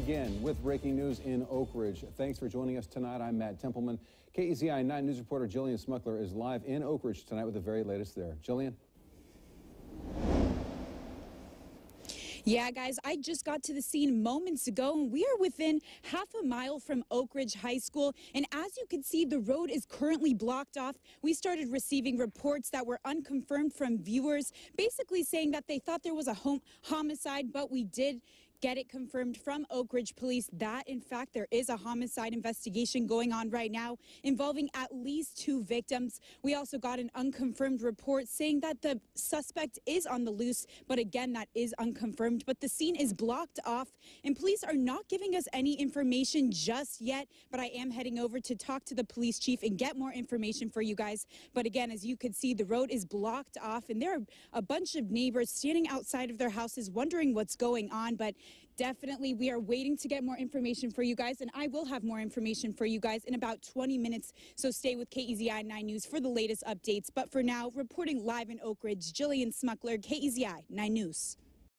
begin with breaking news in Oakridge. Thanks for joining us tonight. I'm Matt Templeman. KEZI 9 News reporter Jillian Smukler is live in Oakridge tonight with the very latest there. Jillian? Yeah, guys, I just got to the scene moments ago, and we are within half a mile from Oakridge High School. And as you can see, the road is currently blocked off. We started receiving reports that were unconfirmed from viewers, basically saying that they thought there was a home homicide, but we did get it confirmed from Oakridge Police that, in fact, there is a homicide investigation going on right now involving at least two victims. We also got an unconfirmed report saying that the suspect is on the loose, but again, that is unconfirmed. But the scene is blocked off, and police are not giving us any information just yet. But I am heading over to talk to the police chief and get more information for you guys. But again, as you can see, the road is blocked off, and there are a bunch of neighbors standing outside of their houses wondering what's going on. But definitely we are waiting to get more information for you guys and I will have more information for you guys in about 20 minutes. So stay with KEZI 9 News for the latest updates. But for now reporting live in Oakridge Jillian Smukler KEZI 9 News